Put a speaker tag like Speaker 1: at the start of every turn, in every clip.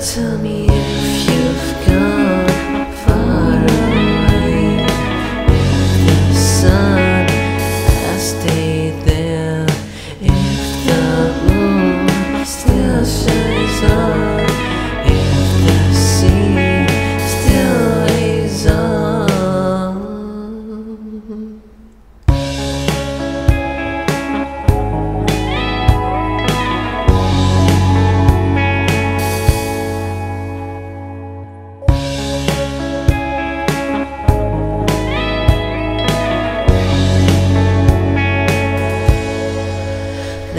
Speaker 1: Tell me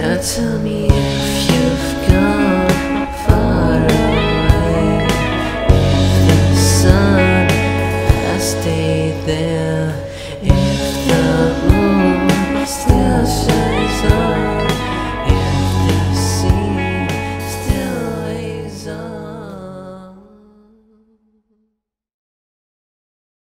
Speaker 1: Now tell me if you've gone far away. If the sun has stayed there. If the moon still shines.